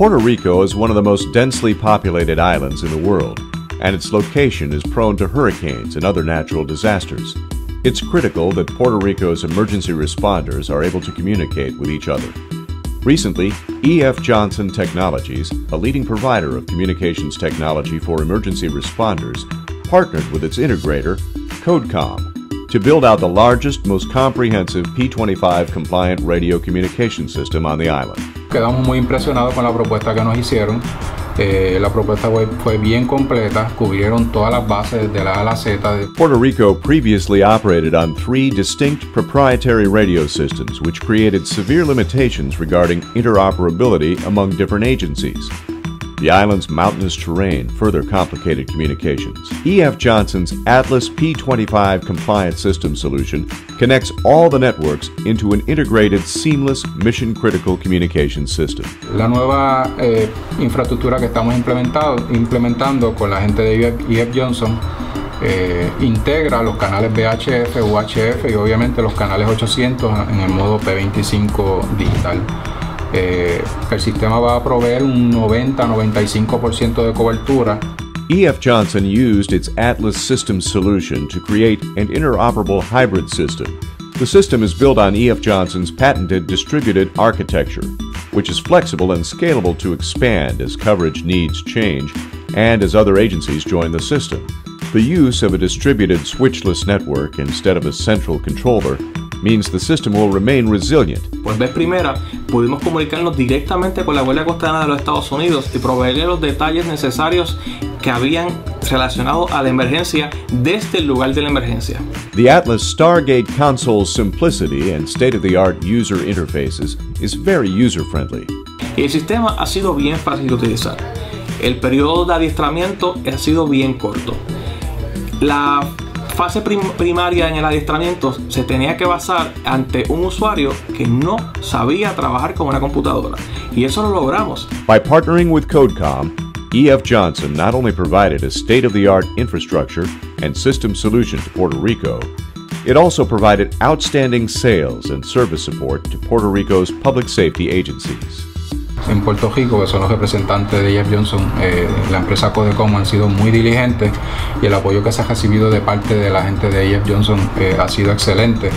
Puerto Rico is one of the most densely populated islands in the world, and its location is prone to hurricanes and other natural disasters. It's critical that Puerto Rico's emergency responders are able to communicate with each other. Recently, E.F. Johnson Technologies, a leading provider of communications technology for emergency responders, partnered with its integrator, Codecom, to build out the largest, most comprehensive P25 compliant radio communication system on the island. Quedamos muy impresionados con la propuesta que nos hicieron. Eh, la propuesta fue bien completa, cubrieron todas las bases de la A a la Z. Puerto Rico previously operated on three distinct proprietary radio systems, which created severe limitations regarding interoperability among different agencies. The island's mountainous terrain further complicated communications. E.F. Johnson's Atlas P25 compliant system solution connects all the networks into an integrated, seamless, mission critical communication system. La nueva eh, infraestructura que estamos implementando con la gente de E.F. Johnson eh, integra los canales VHF, UHF y obviamente los canales 800 en el modo P25 digital. Eh, el sistema va a proveer un 90-95% de cobertura. E.F. Johnson used its Atlas Systems solution to create an interoperable hybrid system. The system is built on E.F. Johnson's patented distributed architecture, which is flexible and scalable to expand as coverage needs change and as other agencies join the system. The use of a distributed switchless network instead of a central controller means the system will remain resilient. Por vez primera, pudimos comunicarnos directamente con la Guardia Costera de los Estados Unidos y proveerle los detalles necesarios que habían relacionado a la emergencia desde el lugar de la emergencia. The Atlas Stargate console's simplicity and state-of-the-art user interfaces is very user-friendly. El sistema ha sido bien fácil de utilizar. El periodo de adiestramiento ha sido bien corto. La fase primaria en el adiestramiento se tenía que basar ante un usuario que no sabía trabajar con una computadora. Y eso lo logramos. By partnering with Codecom, E.F. Johnson not only provided a state of the art infrastructure and system solution to Puerto Rico, it also provided outstanding sales and service support to Puerto Rico's public safety agencies. En Puerto Rico, que son los representantes de Jeff Johnson, eh, la empresa Codecom han sido muy diligentes y el apoyo que se ha recibido de parte de la gente de Jeff Johnson eh, ha sido excelente.